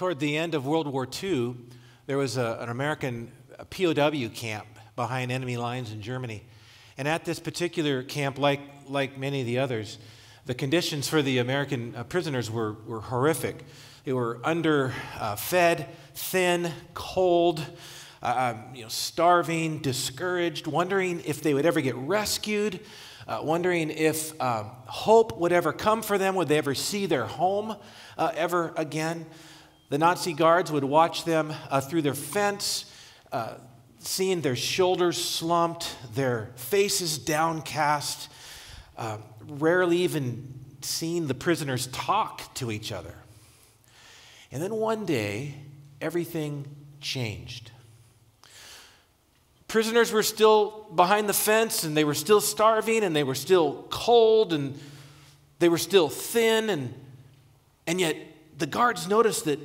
toward the end of World War II, there was a, an American POW camp behind enemy lines in Germany. And at this particular camp, like, like many of the others, the conditions for the American uh, prisoners were, were horrific. They were underfed, uh, thin, cold, uh, um, you know, starving, discouraged, wondering if they would ever get rescued, uh, wondering if uh, hope would ever come for them, would they ever see their home uh, ever again. The Nazi guards would watch them uh, through their fence, uh, seeing their shoulders slumped, their faces downcast, rarely even seeing the prisoners talk to each other. And then one day, everything changed. Prisoners were still behind the fence and they were still starving and they were still cold and they were still thin and, and yet the guards noticed that,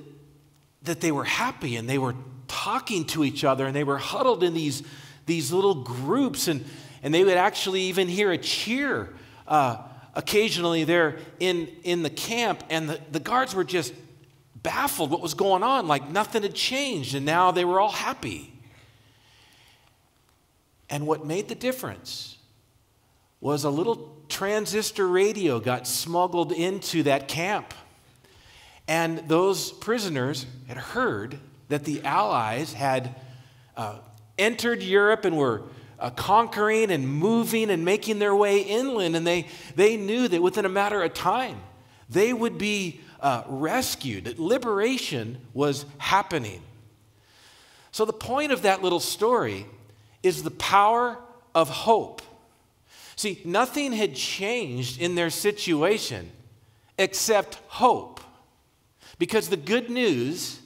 that they were happy and they were talking to each other and they were huddled in these, these little groups and, and they would actually even hear a cheer uh, occasionally there in, in the camp and the, the guards were just baffled what was going on like nothing had changed and now they were all happy and what made the difference was a little transistor radio got smuggled into that camp. And those prisoners had heard that the Allies had uh, entered Europe and were uh, conquering and moving and making their way inland. And they, they knew that within a matter of time, they would be uh, rescued, that liberation was happening. So, the point of that little story is the power of hope. See, nothing had changed in their situation except hope. Because the good news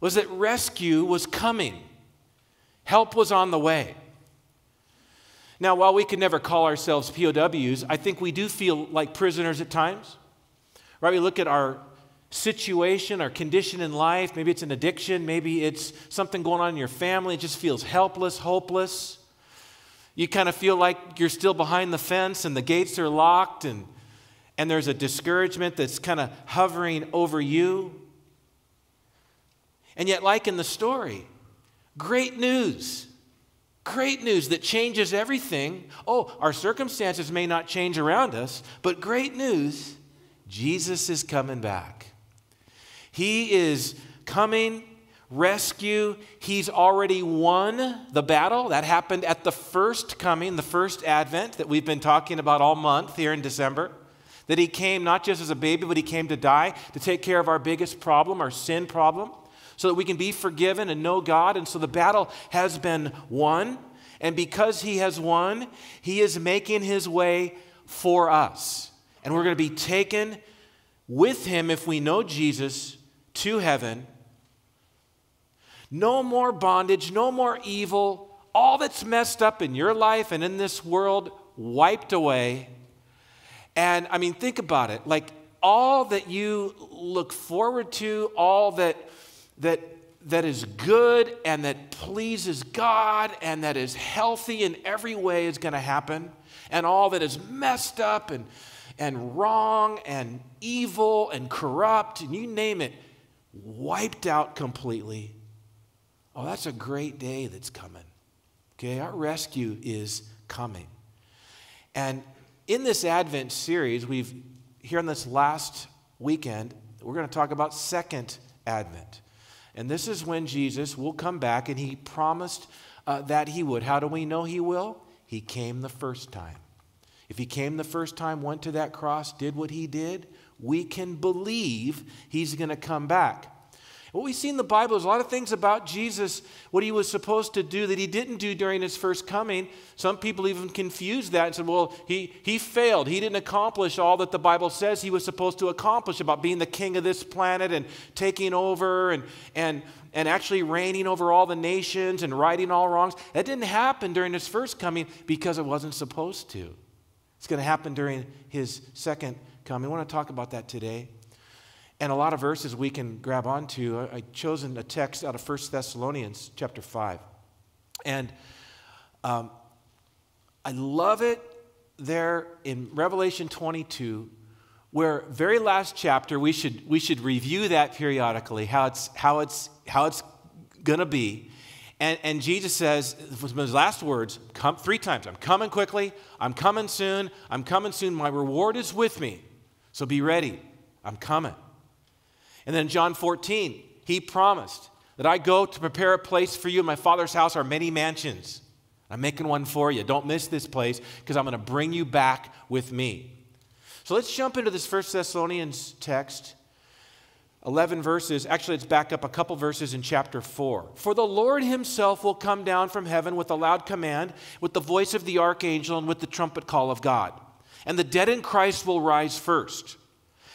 was that rescue was coming, help was on the way. Now, while we can never call ourselves POWs, I think we do feel like prisoners at times. Right? We look at our situation our condition in life. Maybe it's an addiction. Maybe it's something going on in your family. It just feels helpless, hopeless. You kind of feel like you're still behind the fence and the gates are locked and, and there's a discouragement that's kind of hovering over you. And yet, like in the story, great news. Great news that changes everything. Oh, our circumstances may not change around us, but great news Jesus is coming back. He is coming, rescue. He's already won the battle. That happened at the first coming, the first advent that we've been talking about all month here in December. That he came not just as a baby, but he came to die to take care of our biggest problem, our sin problem, so that we can be forgiven and know God. And so the battle has been won. And because he has won, he is making his way for us. And we're going to be taken with him if we know Jesus to heaven. No more bondage, no more evil. All that's messed up in your life and in this world wiped away. And I mean, think about it. Like all that you look forward to, all that that that is good and that pleases God and that is healthy in every way is going to happen. And all that is messed up and, and wrong and evil and corrupt and you name it wiped out completely. Oh, that's a great day that's coming. Okay, our rescue is coming. And in this Advent series, we've here on this last weekend, we're going to talk about second Advent. And this is when Jesus will come back, and he promised uh, that he would. How do we know he will? He came the first time. If he came the first time, went to that cross, did what he did, we can believe he's going to come back. What we see in the Bible is a lot of things about Jesus, what he was supposed to do that he didn't do during his first coming. Some people even confuse that and said, well, he, he failed. He didn't accomplish all that the Bible says he was supposed to accomplish about being the king of this planet and taking over and, and, and actually reigning over all the nations and righting all wrongs. That didn't happen during his first coming because it wasn't supposed to. It's going to happen during his second coming. We want to talk about that today. And a lot of verses we can grab onto. I, I chosen a text out of 1 Thessalonians chapter 5. And um, I love it there in Revelation 22 where very last chapter we should we should review that periodically how it's how it's how it's going to be. And, and jesus says his last words come three times i'm coming quickly. I'm coming soon. I'm coming soon. My reward is with me. So be ready. I'm coming and then john 14 he promised that i go to prepare a place for you in my father's house are many mansions i'm making one for you don't miss this place because i'm going to bring you back with me so let's jump into this First Thessalonians text. 11 verses. Actually, let's back up a couple verses in chapter 4. For the Lord himself will come down from heaven with a loud command, with the voice of the archangel, and with the trumpet call of God. And the dead in Christ will rise first.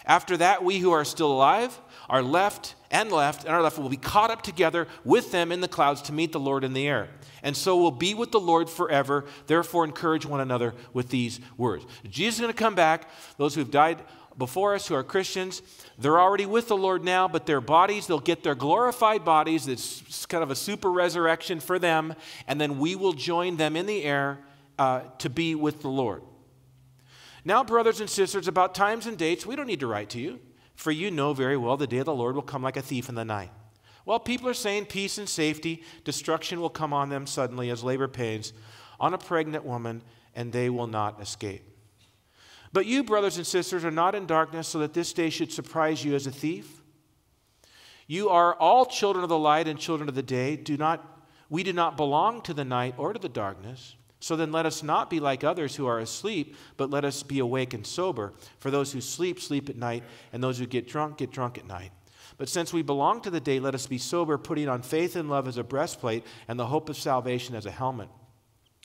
After that, we who are still alive are left and left, and our left will be caught up together with them in the clouds to meet the Lord in the air. And so we'll be with the Lord forever. Therefore, encourage one another with these words. Jesus is going to come back. Those who have died before us, who are Christians, they're already with the Lord now, but their bodies, they'll get their glorified bodies. It's kind of a super resurrection for them. And then we will join them in the air uh, to be with the Lord. Now, brothers and sisters, about times and dates, we don't need to write to you, for you know very well the day of the Lord will come like a thief in the night. While people are saying peace and safety, destruction will come on them suddenly as labor pains on a pregnant woman, and they will not escape. But you, brothers and sisters, are not in darkness so that this day should surprise you as a thief. You are all children of the light and children of the day. Do not, we do not belong to the night or to the darkness. So then let us not be like others who are asleep, but let us be awake and sober. For those who sleep, sleep at night, and those who get drunk, get drunk at night. But since we belong to the day, let us be sober, putting on faith and love as a breastplate, and the hope of salvation as a helmet.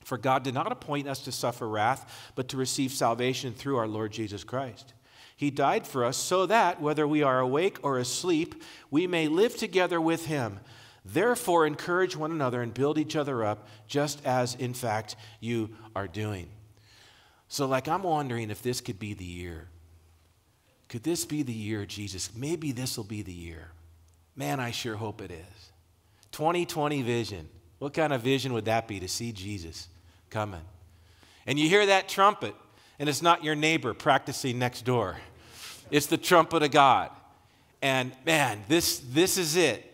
For God did not appoint us to suffer wrath, but to receive salvation through our Lord Jesus Christ. He died for us so that, whether we are awake or asleep, we may live together with him. Therefore, encourage one another and build each other up, just as, in fact, you are doing. So, like, I'm wondering if this could be the year. Could this be the year, Jesus? Maybe this will be the year. Man, I sure hope it is. 2020 vision. What kind of vision would that be to see Jesus coming? And you hear that trumpet, and it's not your neighbor practicing next door, it's the trumpet of God. And man, this, this is it.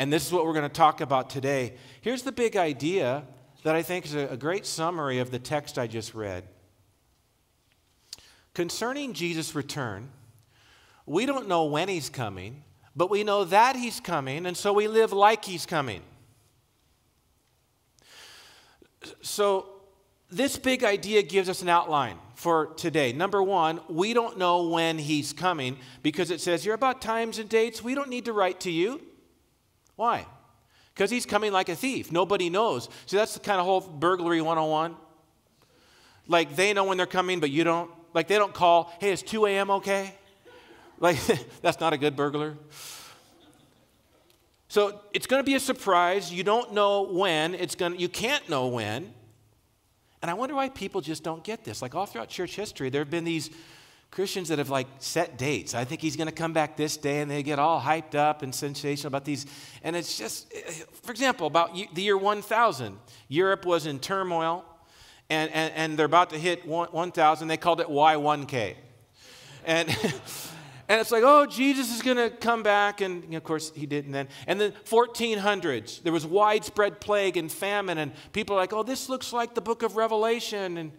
And this is what we're going to talk about today. Here's the big idea that I think is a, great summary of the text I just read. Concerning Jesus' return, we don't know when he's coming, but we know that he's coming, and so we live like he's coming. So, this big idea gives us an outline for today. Number one, we don't know when he's coming because it says, You're about times and dates. We don't need to write to you. Why? Because he's coming like a thief. Nobody knows. See, that's the kind of whole burglary 101. Like they know when they're coming, but you don't. Like they don't call, hey, is 2 a.m. okay? Like that's not a good burglar. So it's going to be a surprise. You don't know when. It's going to, you can't know when. And I wonder why people just don't get this. Like all throughout church history, there have been these Christians that have like set dates. I think he's going to come back this day, and they get all hyped up and sensational about these. And it's just, for example, about the year 1000, Europe was in turmoil, and, and, and they're about to hit 1000. They called it Y1K. And, and it's like, oh, Jesus is going to come back. And of course, he didn't then. And then 1400s, there was widespread plague and famine, and people are like, oh, this looks like the book of Revelation. And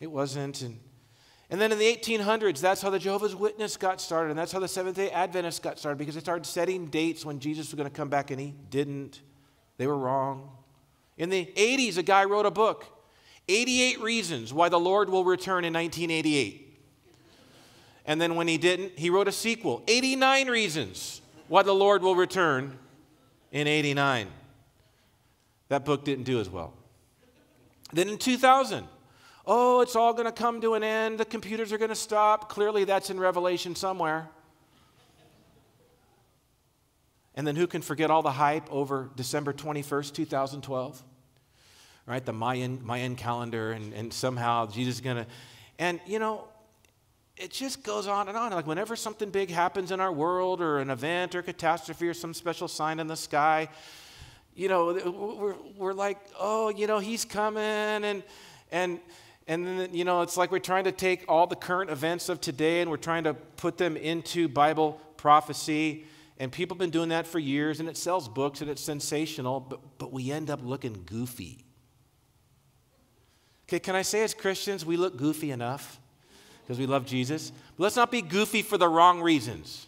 it wasn't. And and then in the 1800s, that's how the Jehovah's Witness got started, and that's how the Seventh day Adventists got started because they started setting dates when Jesus was going to come back, and he didn't. They were wrong. In the 80s, a guy wrote a book 88 Reasons Why the Lord Will Return in 1988. And then when he didn't, he wrote a sequel 89 Reasons Why the Lord Will Return in 89. That book didn't do as well. Then in 2000, oh, it's all going to come to an end, the computers are going to stop. Clearly, that's in Revelation somewhere. And then who can forget all the hype over December 21st, 2012? Right, the Mayan, Mayan calendar, and, and somehow Jesus is going to. And, you know, it just goes on and on. Like, whenever something big happens in our world, or an event, or catastrophe, or some special sign in the sky, you know, we're, we're like, oh, you know, he's coming, and, and, And then, you know, it's like we're trying to take all the current events of today and we're trying to put them into Bible prophecy. And people have been doing that for years, and it sells books and it's sensational, but, but we end up looking goofy. Okay, can I say as Christians, we look goofy enough because we love Jesus? But let's not be goofy for the wrong reasons,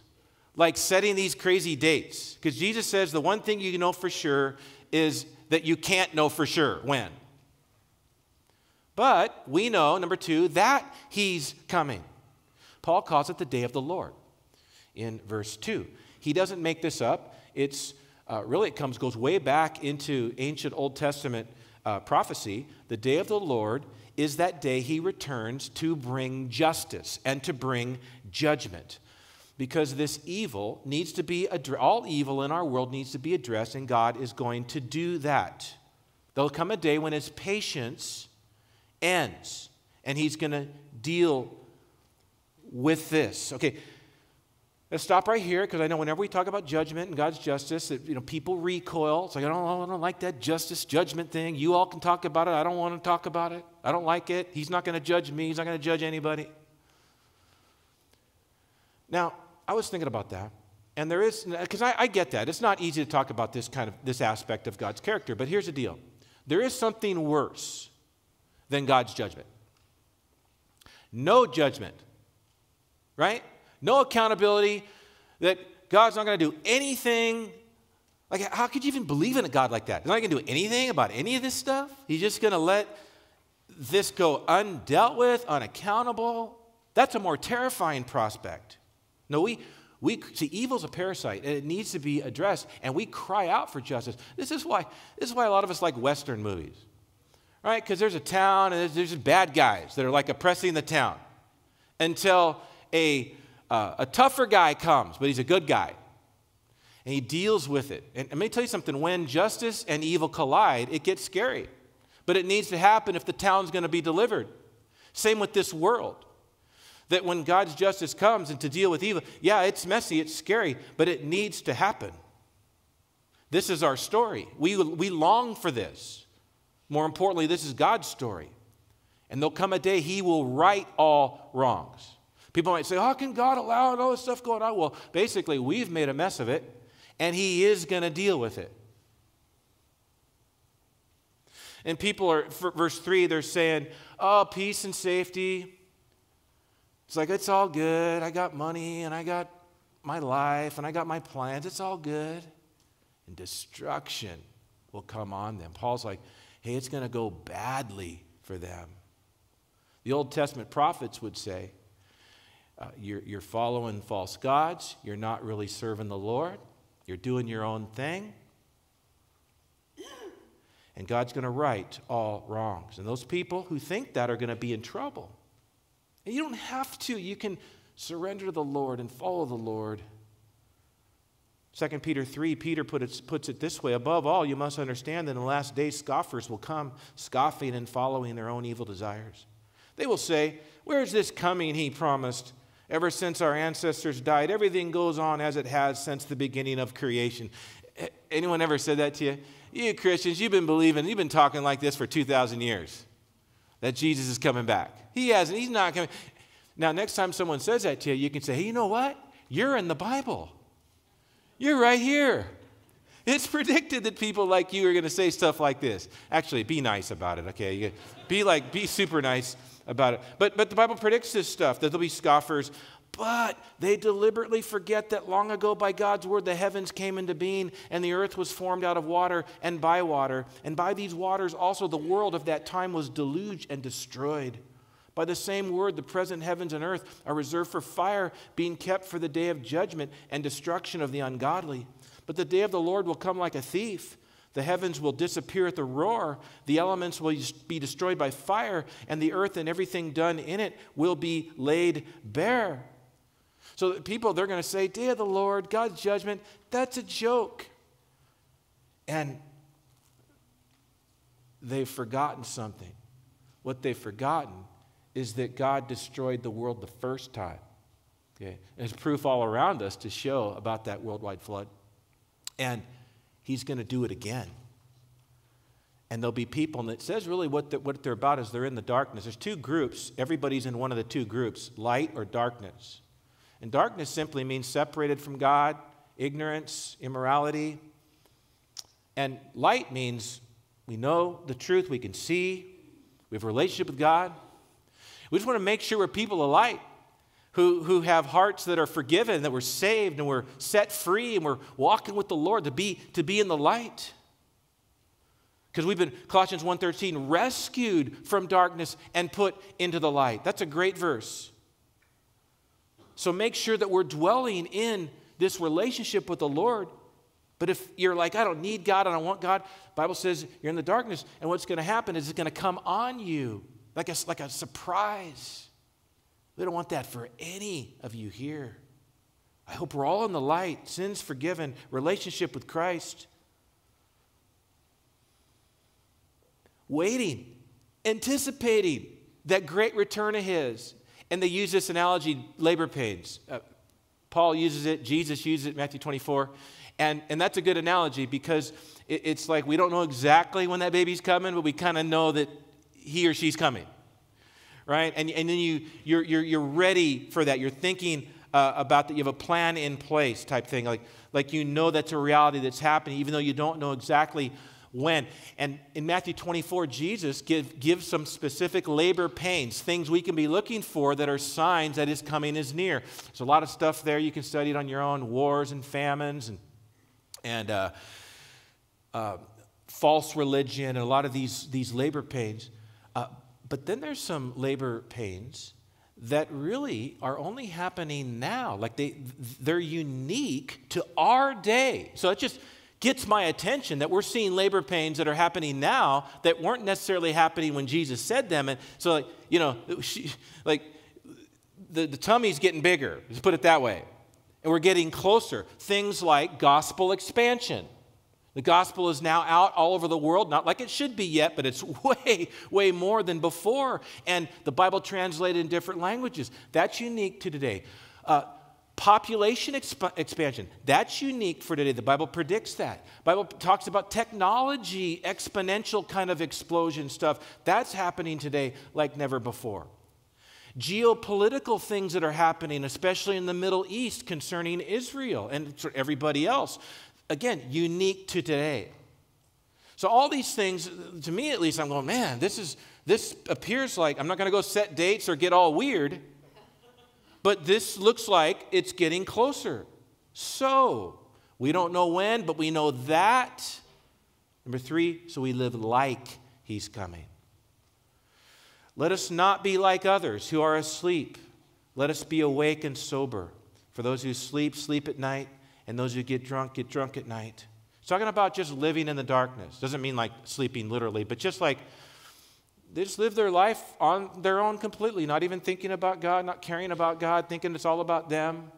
like setting these crazy dates. Because Jesus says the one thing you know for sure is that you can't know for sure when. But we know, number two, that he's coming. Paul calls it the day of the Lord in verse 2. He doesn't make this up. It's uh, really, it comes, goes way back into ancient Old Testament uh, prophecy. The day of the Lord is that day he returns to bring justice and to bring judgment. Because this evil needs to be, addressed, all evil in our world needs to be addressed, and God is going to do that. There'll come a day when his patience ends, and he's going to deal with this. Okay, let's stop right here because I know whenever we talk about judgment and God's justice, that, you know, people recoil. It's like, I don't, I don't like that justice judgment thing. You all can talk about it. I don't want to talk about it. I don't like it. He's not going to judge me. He's not going to judge anybody. Now, I was thinking about that. And there is, because I, I, get that. It's not easy to talk about this kind of, this aspect of God's character. But here's the deal. There is something worse than God's judgment. No judgment, right? No accountability that God's not going to do anything. Like, how could you even believe in a God like that? He's not going to do anything about any of this stuff. He's just going to let this go undealt with, unaccountable. That's a more terrifying prospect. No, we, we see evil's a parasite and it needs to be addressed, and we cry out for justice. This is why, this is why a lot of us like Western movies right? Because there's a town and there's, there's just bad guys that are like oppressing the town until a, uh, a tougher guy comes, but he's a good guy. And he deals with it. And let me tell you something when justice and evil collide, it gets scary. But it needs to happen if the town's going to be delivered. Same with this world. That when God's justice comes and to deal with evil, yeah, it's messy, it's scary, but it needs to happen. This is our story. We, we long for this. More importantly, this is God's story. And there'll come a day he will right all wrongs. People might say, How can God allow all this stuff going on? Well, basically, we've made a mess of it, and he is going to deal with it. And people are, verse 3, they're saying, Oh, peace and safety. It's like, it's all good. I got money, and I got my life, and I got my plans. It's all good. And destruction will come on them. Paul's like, hey, it's going to go badly for them. The Old Testament prophets would say, uh, you're, you're following false gods, you're not really serving the Lord, you're doing your own thing. And God's going to right all wrongs. And those people who think that are going to be in trouble. And you don't have to. You can surrender to the Lord and follow the Lord 2 Peter 3, Peter put it, puts it this way Above all, you must understand that in the last days scoffers will come, scoffing and following their own evil desires. They will say, Where is this coming he promised? Ever since our ancestors died, everything goes on as it has since the beginning of creation. Anyone ever said that to you? You Christians, you've been believing, you've been talking like this for 2,000 years that Jesus is coming back. He hasn't, he's not coming. Now, next time someone says that to you, you can say, Hey, you know what? You're in the Bible. You're right here. It's predicted that people like you are going to say stuff like this. Actually, be nice about it, okay? Be like, be super nice about it. But, but the Bible predicts this stuff, that there'll be scoffers. But they deliberately forget that long ago, by God's word, the heavens came into being, and the earth was formed out of water and by water. And by these waters also the world of that time was deluged and destroyed. By the same word, the present heavens and earth are reserved for fire, being kept for the day of judgment and destruction of the ungodly. But the day of the Lord will come like a thief. The heavens will disappear at the roar, the elements will be destroyed by fire, and the earth and everything done in it will be laid bare. So, people, they're going to say, Day of the Lord, God's judgment, that's a joke. And they've forgotten something. What they've forgotten is that God destroyed the world the first time. Okay? There's proof all around us to show about that worldwide flood. And he's going to do it again. And there'll be people, and it says really what, the, what they're about is they're in the darkness. There's two groups. Everybody's in one of the two groups light or darkness. And darkness simply means separated from God, ignorance, immorality. And light means we know the truth, we can see, we have a relationship with God. We just want to make sure we're people of light who, who have hearts that are forgiven, that we're saved and we're set free and we're walking with the Lord to be, to be in the light. Because we've been, Colossians 1.13, rescued from darkness and put into the light. That's a great verse. So make sure that we're dwelling in this relationship with the Lord. But if you're like, I don't need God, and I don't want God, Bible says you're in the darkness, and what's going to happen is it's going to come on you like a, like a surprise. We don't want that for any of you here. I hope we're all in the light, sins forgiven, relationship with Christ. Waiting, anticipating that great return of His. And they use this analogy, labor pains. Uh, Paul uses it, Jesus uses it, Matthew 24. And, and that's a good analogy because it, it's like we don't know exactly when that baby's coming, but we kind of know that he or she's coming. Right? And, and then you, you're, you're, you're ready for that. You're thinking uh, about that. You have a plan in place type thing. Like, like you know that's a reality that's happening, even though you don't know exactly when. And in Matthew 24, Jesus give, gives some specific labor pains, things we can be looking for that are signs that his coming is near. There's a lot of stuff there you can study it on your own wars and famines and, and uh, uh, false religion and a lot of these, these labor pains. But then there's some labor pains that really are only happening now. Like they, they're unique to our day. So it just gets my attention that we're seeing labor pains that are happening now that weren't necessarily happening when Jesus said them. And so, like, you know, she, like the, the tummy's getting bigger, let's put it that way. And we're getting closer. Things like gospel expansion. The gospel is now out all over the world, not like it should be yet, but it's way, way more than before. And the Bible translated in different languages. That's unique to today. Uh, population exp- expansion that's unique for today the bible predicts that bible talks about technology exponential kind of explosion stuff that's happening today like never before geopolitical things that are happening especially in the middle east concerning israel and everybody else again unique to today so all these things to me at least i'm going man this is this appears like i'm not going to go set dates or get all weird but this looks like it's getting closer. So, we don't know when, but we know that. Number three, so we live like he's coming. Let us not be like others who are asleep. Let us be awake and sober. For those who sleep, sleep at night, and those who get drunk, get drunk at night. It's talking about just living in the darkness. Doesn't mean like sleeping literally, but just like they just live their life on their own completely, not even thinking about God, not caring about God, thinking it's all about them,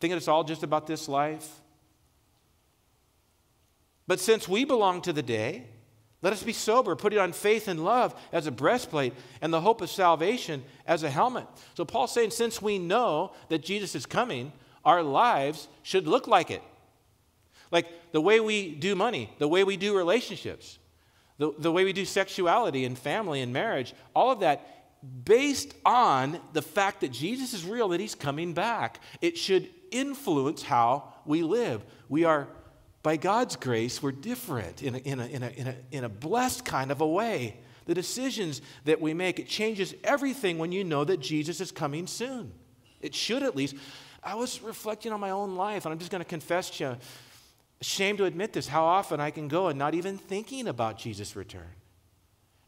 thinking it's all just about this life. But since we belong to the day, let us be sober, putting on faith and love as a breastplate and the hope of salvation as a helmet. So Paul's saying, since we know that Jesus is coming, our lives should look like it. Like the way we do money, the way we do relationships, the, the way we do sexuality and family and marriage, all of that based on the fact that Jesus is real, that he's coming back. It should influence how we live. We are, by God's grace, we're different in a, in a, in a, in a, in a blessed kind of a way. The decisions that we make, it changes everything when you know that Jesus is coming soon. It should at least. I was reflecting on my own life, and I'm just going to confess to you ashamed to admit this, how often I can go and not even thinking about Jesus' return.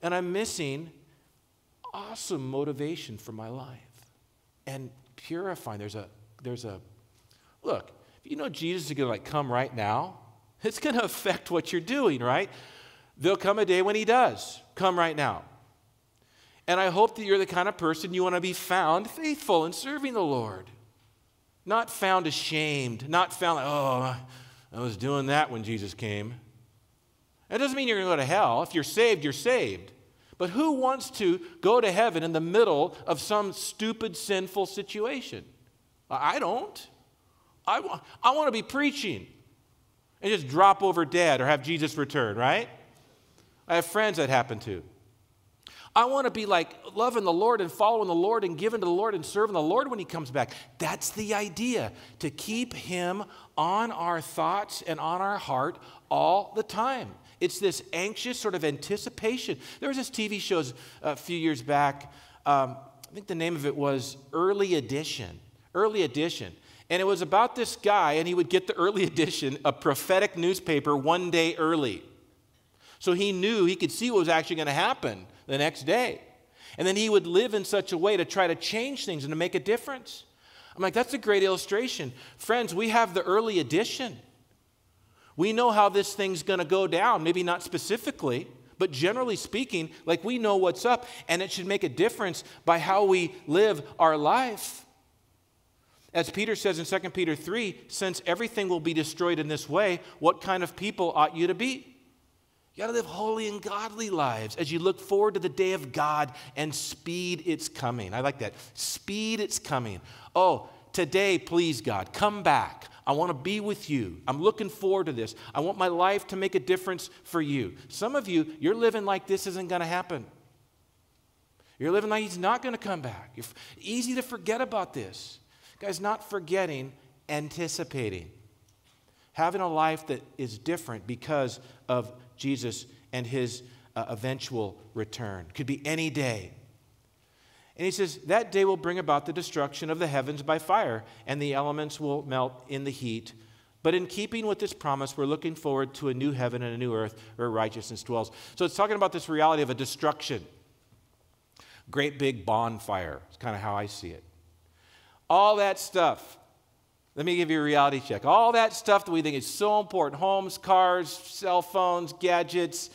And I'm missing awesome motivation for my life. And purifying. There's a, there's a, look, if you know Jesus is going to like come right now, it's going to affect what you're doing, right? There'll come a day when he does come right now. And I hope that you're the kind of person you want to be found faithful in serving the Lord. Not found ashamed, not found like, oh, I was doing that when Jesus came. That doesn't mean you're going to go to hell. If you're saved, you're saved. But who wants to go to heaven in the middle of some stupid, sinful situation? I don't. I, I want to be preaching and just drop over dead or have Jesus return, right? I have friends that happen to. I want to be like loving the Lord and following the Lord and giving to the Lord and serving the Lord when He comes back. That's the idea to keep Him on our thoughts and on our heart all the time. It's this anxious sort of anticipation. There was this TV show a few years back. Um, I think the name of it was Early Edition. Early Edition. And it was about this guy, and he would get the early edition, a prophetic newspaper, one day early. So he knew he could see what was actually going to happen the next day. And then he would live in such a way to try to change things and to make a difference. I'm like, that's a great illustration. Friends, we have the early edition. We know how this thing's going to go down, maybe not specifically, but generally speaking, like we know what's up, and it should make a difference by how we live our life. As Peter says in 2 Peter 3, since everything will be destroyed in this way, what kind of people ought you to be? You got to live holy and godly lives as you look forward to the day of God and speed its coming. I like that. Speed its coming. Oh, today, please, God, come back. I want to be with you. I'm looking forward to this. I want my life to make a difference for you. Some of you, you're living like this isn't going to happen. You're living like he's not going to come back. It's easy to forget about this. Guys, not forgetting, anticipating. Having a life that is different because of Jesus and his uh, eventual return. Could be any day. And he says, That day will bring about the destruction of the heavens by fire, and the elements will melt in the heat. But in keeping with this promise, we're looking forward to a new heaven and a new earth where righteousness dwells. So it's talking about this reality of a destruction. Great big bonfire. It's kind of how I see it. All that stuff let me give you a reality check. All that stuff that we think is so important homes, cars, cell phones, gadgets,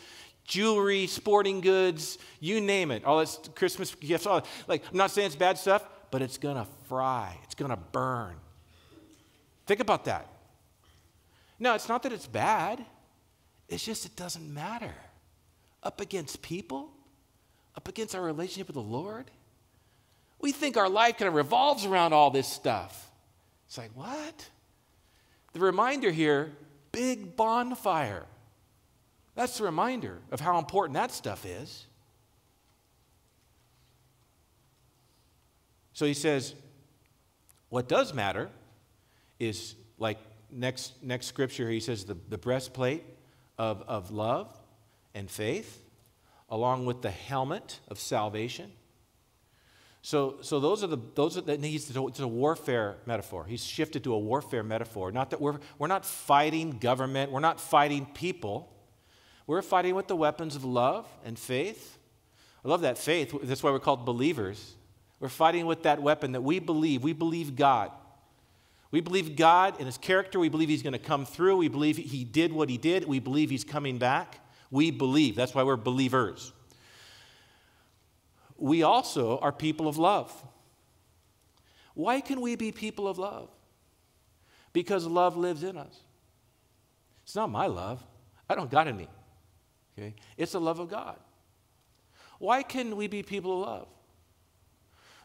jewelry, sporting goods, you name it. All that's Christmas gifts. All, like, I'm not saying it's bad stuff, but it's going to fry, it's going to burn. Think about that. No, it's not that it's bad, it's just it doesn't matter. Up against people, up against our relationship with the Lord, we think our life kind of revolves around all this stuff. It's like, what? The reminder here big bonfire. That's the reminder of how important that stuff is. So he says, what does matter is like next, next scripture, he says the, the breastplate of, of love and faith, along with the helmet of salvation so, so those are the those are that he's it's a warfare metaphor. He's shifted to a warfare metaphor. Not that we're we're not fighting government, we're not fighting people. We're fighting with the weapons of love and faith. I love that faith. That's why we're called believers. We're fighting with that weapon that we believe. We believe God. We believe God in his character. We believe he's going to come through. We believe he did what he did. We believe he's coming back. We believe. That's why we're believers we also are people of love. Why can we be people of love? Because love lives in us. It's not my love. I don't got any. Okay? It's the love of God. Why can we be people of love?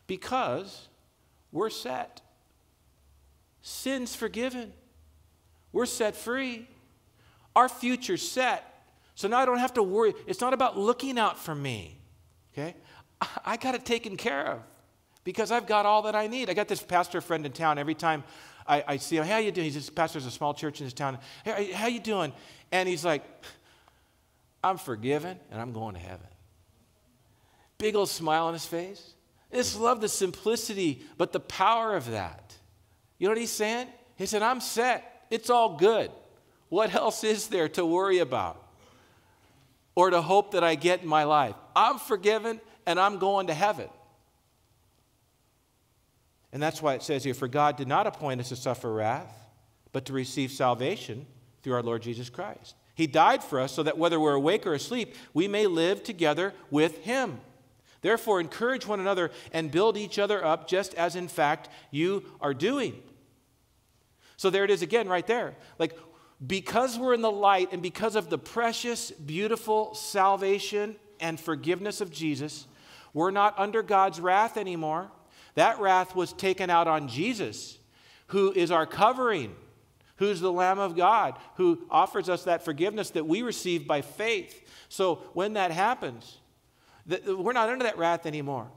Because we're set. Sin's forgiven. We're set free. Our future's set. So now I don't have to worry. It's not about looking out for me. Okay? I got it taken care of because I've got all that I need. I got this pastor friend in town. Every time I, I see him, how you doing? He's just pastors a small church in his town. Hey, how you doing? And he's like, I'm forgiven and I'm going to heaven. Big old smile on his face. I just love the simplicity, but the power of that. You know what he's saying? He said, I'm set. It's all good. What else is there to worry about or to hope that I get in my life? I'm forgiven and I'm going to heaven. And that's why it says here, For God did not appoint us to suffer wrath, but to receive salvation through our Lord Jesus Christ. He died for us so that whether we're awake or asleep, we may live together with Him. Therefore, encourage one another and build each other up, just as in fact you are doing. So there it is again, right there. Like, because we're in the light and because of the precious, beautiful salvation and forgiveness of Jesus, we're not under God's wrath anymore. That wrath was taken out on Jesus, who is our covering, who's the Lamb of God, who offers us that forgiveness that we receive by faith. So when that happens, we're not under that wrath anymore.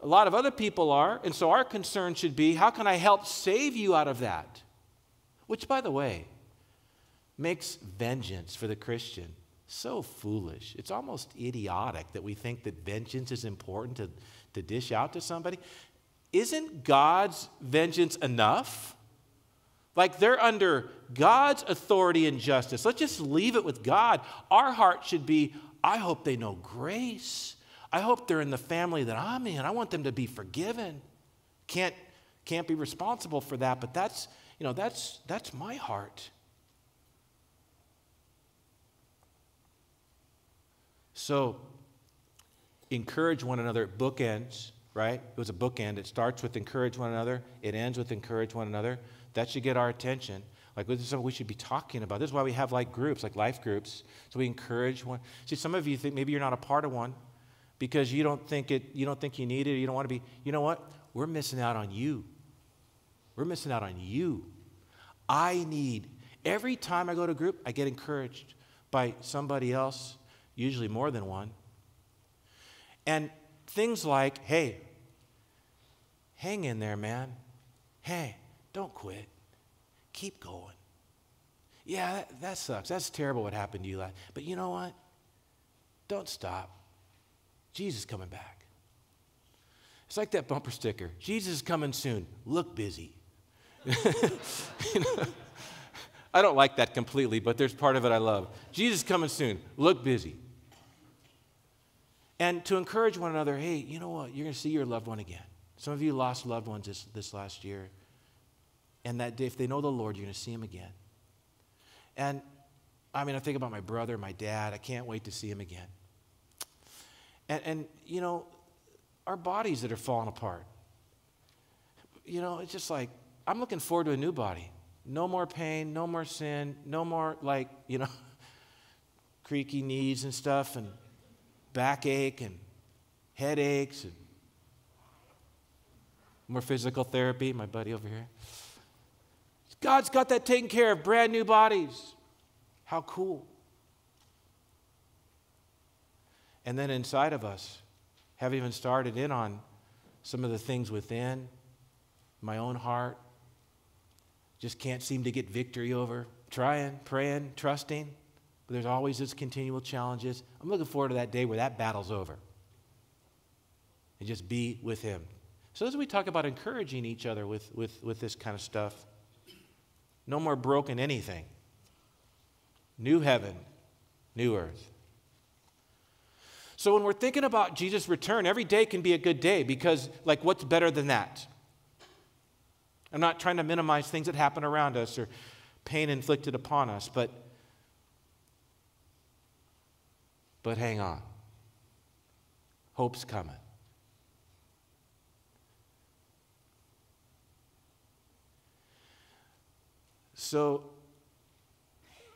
A lot of other people are, and so our concern should be how can I help save you out of that? Which, by the way, makes vengeance for the Christian so foolish. It's almost idiotic that we think that vengeance is important to, to dish out to somebody. Isn't God's vengeance enough? Like they're under God's authority and justice. Let's just leave it with God. Our heart should be I hope they know grace. I hope they're in the family that I'm in. I want them to be forgiven. Can't, can't be responsible for that, but that's, you know, that's, that's my heart. So, encourage one another. Bookends, right? It was a bookend. It starts with encourage one another, it ends with encourage one another. That should get our attention. Like this is something we should be talking about. This is why we have like groups, like life groups. So we encourage one. See, some of you think maybe you're not a part of one because you don't think it, you don't think you need it, you don't want to be. You know what? We're missing out on you. We're missing out on you. I need every time I go to a group, I get encouraged by somebody else, usually more than one. And things like, hey, hang in there, man. Hey, don't quit. Keep going. Yeah, that, that sucks. That's terrible what happened to you. Last. But you know what? Don't stop. Jesus is coming back. It's like that bumper sticker Jesus is coming soon. Look busy. you know, I don't like that completely, but there's part of it I love. Jesus is coming soon. Look busy. And to encourage one another hey, you know what? You're going to see your loved one again. Some of you lost loved ones this, this last year. And that day, if they know the Lord, you're going to see him again. And I mean, I think about my brother, my dad. I can't wait to see him again. And, and you know, our bodies that are falling apart. You know, it's just like, I'm looking forward to a new body. No more pain, no more sin, no more, like, you know, creaky knees and stuff, and backache and headaches, and more physical therapy. My buddy over here. God's got that taken care of, brand new bodies. How cool. And then inside of us, have even started in on some of the things within my own heart. Just can't seem to get victory over. Trying, praying, trusting, but there's always this continual challenges. I'm looking forward to that day where that battle's over. And just be with Him. So as we talk about encouraging each other with, with, with this kind of stuff, no more broken anything. New heaven, new earth. So when we're thinking about Jesus' return, every day can be a good day because, like, what's better than that? I'm not trying to minimize things that happen around us or pain inflicted upon us, but but hang on. Hope's coming. So,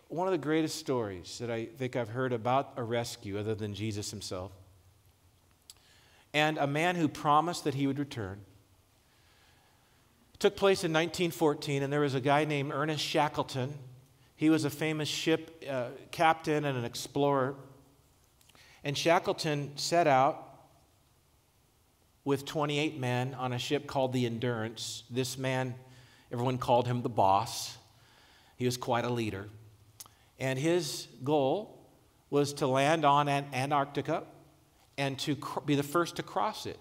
one of the greatest stories that I think I've heard about a rescue, other than Jesus himself, and a man who promised that he would return, took place in 1914, and there was a guy named Ernest Shackleton. He was a famous ship uh, captain and an explorer. And Shackleton set out with 28 men on a ship called the Endurance. This man, everyone called him the boss. He was quite a leader. And his goal was to land on Antarctica and to be the first to cross it.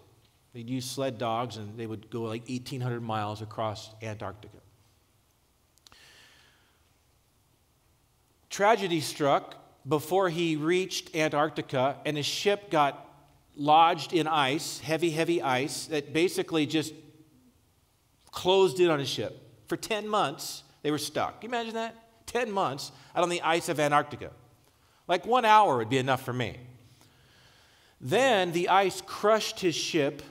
They'd use sled dogs and they would go like 1,800 miles across Antarctica. Tragedy struck before he reached Antarctica, and his ship got lodged in ice, heavy, heavy ice, that basically just closed in on his ship. For 10 months, they were stuck. Can you imagine that? 10 months out on the ice of Antarctica. Like one hour would be enough for me. Then the ice crushed his ship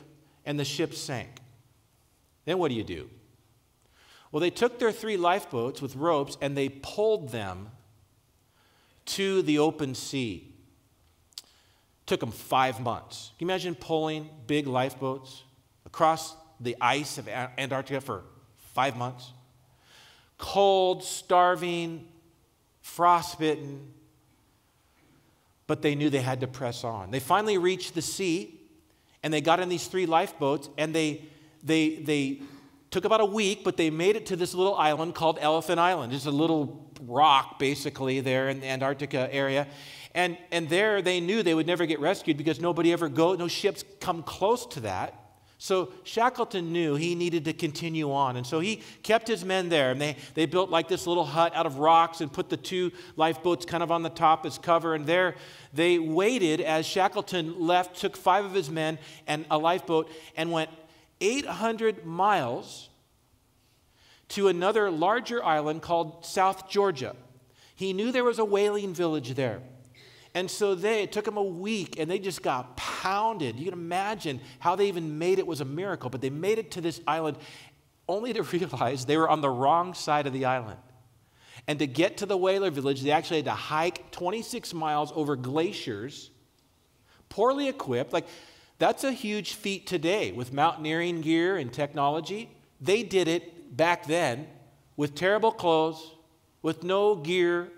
and the ship sank. Then what do you do? Well, they took their three lifeboats with ropes and they pulled them to the open sea. Took them five months. Can you imagine pulling big lifeboats across the ice of Antarctica for five months? cold, starving, frostbitten, but they knew they had to press on. They finally reached the sea and they got in these three lifeboats and they, they, they took about a week, but they made it to this little island called Elephant Island. It's a little rock, basically, there in the Antarctica area. And, and there they knew they would never get rescued because nobody ever go, no ships come close to that. So Shackleton knew he needed to continue on. And so he kept his men there. And they, they built like this little hut out of rocks and put the two lifeboats kind of on the top as cover. And there they waited as Shackleton left, took five of his men and a lifeboat, and went 800 miles to another larger island called South Georgia. He knew there was a whaling village there. And so they, it took them a week and they just got pounded. You can imagine how they even made it was a miracle, but they made it to this island only to realize they were on the wrong side of the island. And to get to the whaler village, they actually had to hike 26 miles over glaciers, poorly equipped. Like, that's a huge feat today with mountaineering gear and technology. They did it back then with terrible clothes, with no gear,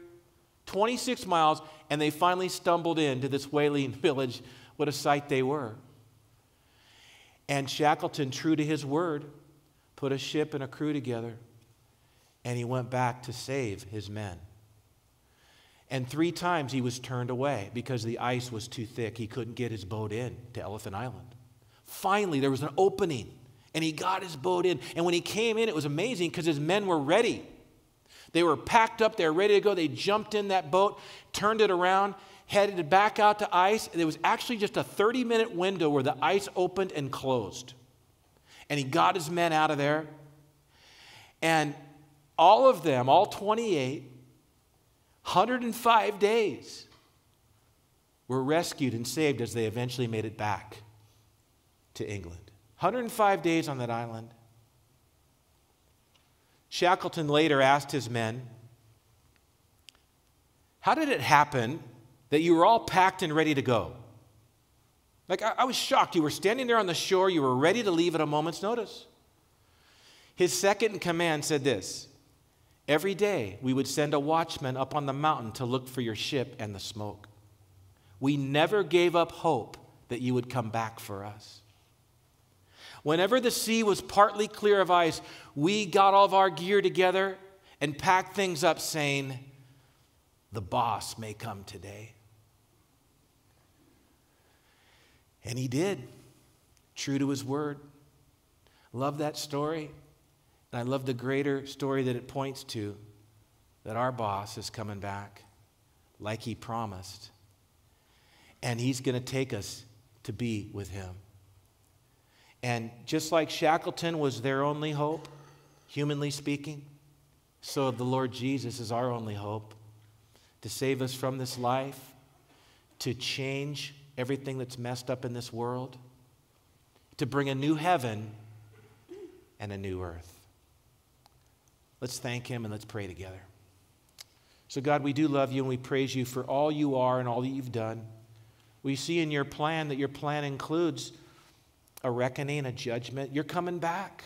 26 miles, and they finally stumbled into this whaling village. What a sight they were. And Shackleton, true to his word, put a ship and a crew together, and he went back to save his men. And three times he was turned away because the ice was too thick. He couldn't get his boat in to Elephant Island. Finally, there was an opening, and he got his boat in. And when he came in, it was amazing because his men were ready. They were packed up, they were ready to go. They jumped in that boat, turned it around, headed back out to ice. And there was actually just a 30 minute window where the ice opened and closed. And he got his men out of there. And all of them, all 28, 105 days, were rescued and saved as they eventually made it back to England. 105 days on that island. Shackleton later asked his men, How did it happen that you were all packed and ready to go? Like, I, I, was shocked. You were standing there on the shore, you were ready to leave at a moment's notice. His second in command said this Every day we would send a watchman up on the mountain to look for your ship and the smoke. We never gave up hope that you would come back for us. Whenever the sea was partly clear of ice, we got all of our gear together and packed things up, saying, The boss may come today. And he did, true to his word. Love that story. And I love the greater story that it points to that our boss is coming back like he promised. And he's going to take us to be with him. And just like Shackleton was their only hope, humanly speaking, so the Lord Jesus is our only hope to save us from this life, to change everything that's messed up in this world, to bring a new heaven and a new earth. Let's thank Him and let's pray together. So, God, we do love you and we praise you for all you are and all that you've done. We see in your plan that your plan includes a reckoning, a judgment. You're coming back.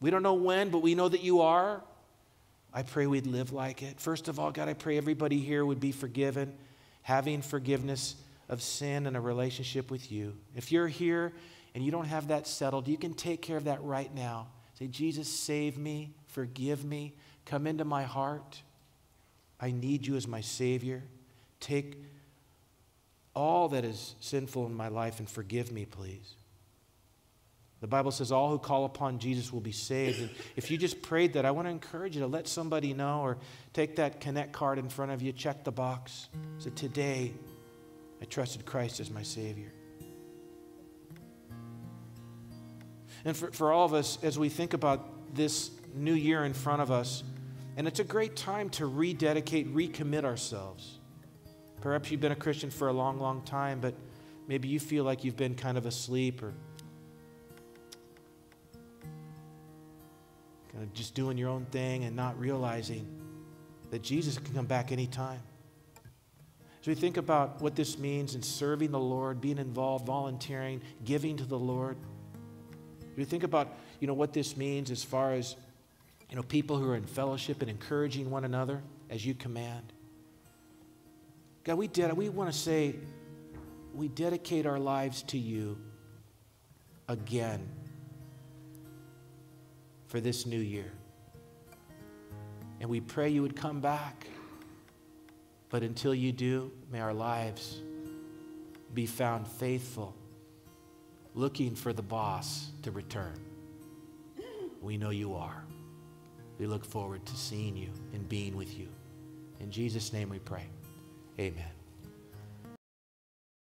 We don't know when, but we know that you are. I pray we'd live like it. First of all, God, I pray everybody here would be forgiven, having forgiveness of sin and a relationship with you. If you're here and you don't have that settled, you can take care of that right now. Say, Jesus, save me, forgive me, come into my heart. I need you as my Savior. Take all that is sinful in my life and forgive me, please. The Bible says all who call upon Jesus will be saved. And if you just prayed that, I want to encourage you to let somebody know or take that connect card in front of you, check the box. Say, Today, I trusted Christ as my Savior. And for, for all of us, as we think about this new year in front of us, and it's a great time to rededicate, recommit ourselves. Perhaps you've been a Christian for a long, long time, but maybe you feel like you've been kind of asleep or kind of just doing your own thing and not realizing that Jesus can come back anytime. As we think about what this means in serving the Lord, being involved, volunteering, giving to the Lord, we think about you know what this means as far as You know, people who are in fellowship and encouraging one another as you command. God, we we want to say we dedicate our lives to you again for this new year. And we pray you would come back. But until you do, may our lives be found faithful, looking for the boss to return. We know you are. We look forward to seeing you and being with you. In Jesus' name we pray. Amen.